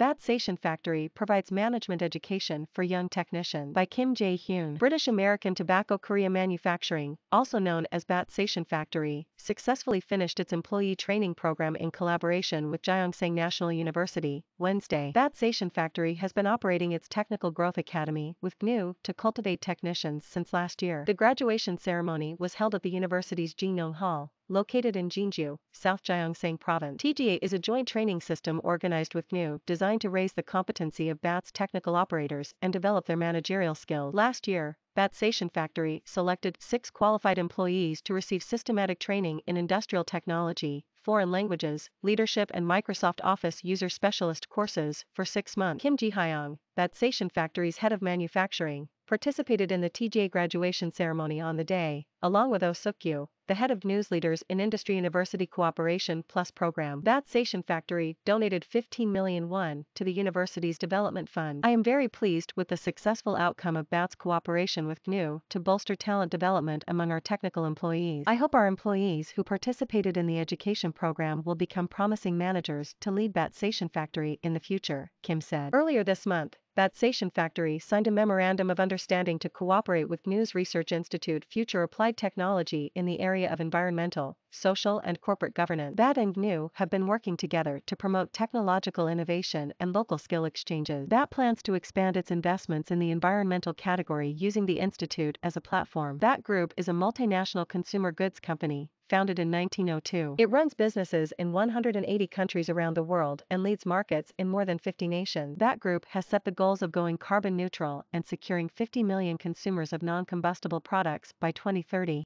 BAT Sacheon Factory provides management education for young technicians by Kim Jae-heun. British American Tobacco Korea Manufacturing, also known as BAT Sacheon Factory, successfully finished its employee training program in collaboration with Gyeongsang National University, Wednesday. BAT Sacheon Factory has been operating its Technical Growth Academy with GNU to cultivate technicians since last year. The graduation ceremony was held at the university's Jinnong Hall, located in Jinju, South Gyeongsang Province. TGA is a joint training system organized with GNU designed to raise the competency of BAT's technical operators and develop their managerial skills. Last year, BAT Sacheon Factory selected six qualified employees to receive systematic training in industrial technology, foreign languages, leadership and Microsoft Office user specialist courses for six months. Kim Ji-hyung, BAT Sacheon Factory's head of manufacturing, participated in the TGA graduation ceremony on the day, along with Oh Suk-kyu, the head of GNU's Leaders in Industry University Cooperation Plus program. BAT Sacheon Factory donated 15 million won to the university's development fund. I am very pleased with the successful outcome of BAT's cooperation with GNU to bolster talent development among our technical employees. I hope our employees who participated in the education program will become promising managers to lead BAT Sacheon Factory in the future, Kim said. Earlier this month, BAT Sacheon Factory signed a memorandum of understanding to cooperate with GNU's Research Institute Future Applied Technology in the area of environmental, social and corporate governance. BAT and GNU have been working together to promote technological innovation and local skill exchanges. BAT plans to expand its investments in the environmental category using the institute as a platform. BAT Group is a multinational consumer goods company founded in 1902. It runs businesses in 180 countries around the world and leads markets in more than 50 nations. That group has set the goals of going carbon neutral and securing 50 million consumers of non-combustible products by 2030.